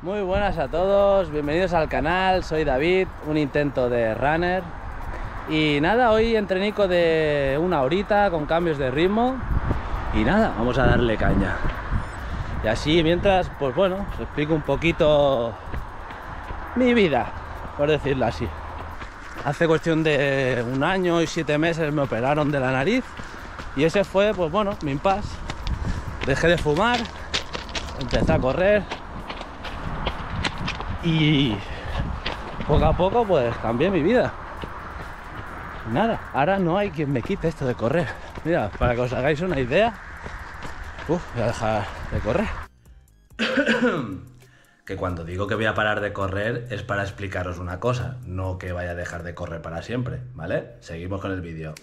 Muy buenas a todos, bienvenidos al canal, soy David, un intento de runner. Y nada, hoy entrenico de una horita con cambios de ritmo. Y nada, vamos a darle caña. Y así mientras, pues bueno, os explico un poquito mi vida, por decirlo así. Hace cuestión de un año y siete meses me operaron de la nariz y ese fue, pues bueno, mi impasse. Dejé de fumar empecé a correr y poco a poco pues cambié mi vida. Nada, ahora no hay quien me quite esto de correr. Mira, para que os hagáis una idea, uf, voy a dejar de correr. que cuando digo que voy a parar de correr es para explicaros una cosa, no que vaya a dejar de correr para siempre, ¿vale? Seguimos con el vídeo.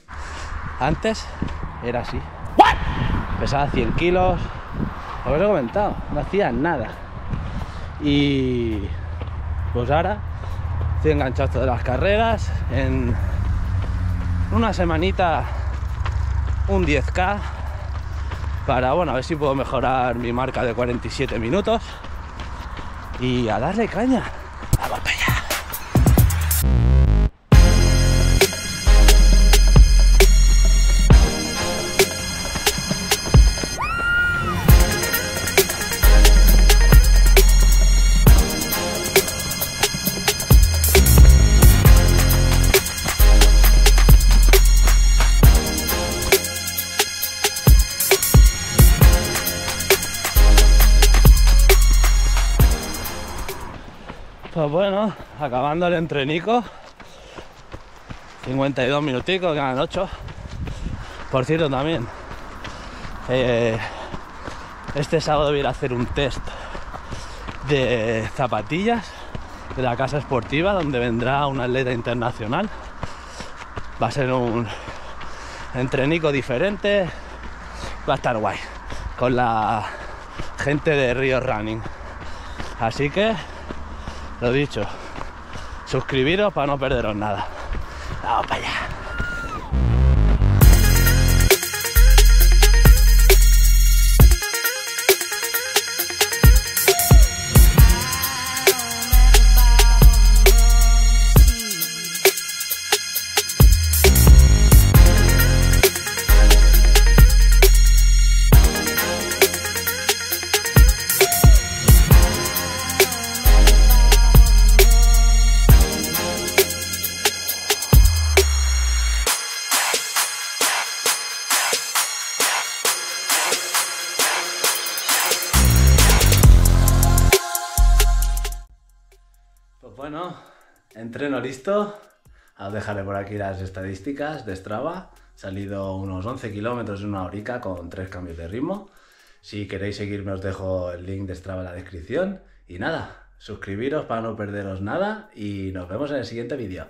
Antes era así. Pesaba 100 kilos, lo he comentado, no hacía nada. Y pues ahora estoy enganchado de las carreras. En una semanita un 10K para, bueno, a ver si puedo mejorar mi marca de 47 minutos y a darle caña. Pues bueno, acabando el entrenico. 52 minuticos, quedan 8. Por cierto, también. eh, este sábado voy a hacer un test de zapatillas de la casa esportiva donde vendrá un atleta internacional. Va a ser un entrenico diferente. Va a estar guay. Con la gente de Río Running. Así que lo dicho, suscribiros para no perderos nada. Vamos para allá. Bueno, entreno listo. Os dejaré por aquí las estadísticas de Strava. He salido unos 11 kilómetros en una horica con tres cambios de ritmo. Si queréis seguirme os dejo el link de Strava en la descripción. Y nada, suscribiros para no perderos nada y nos vemos en el siguiente vídeo.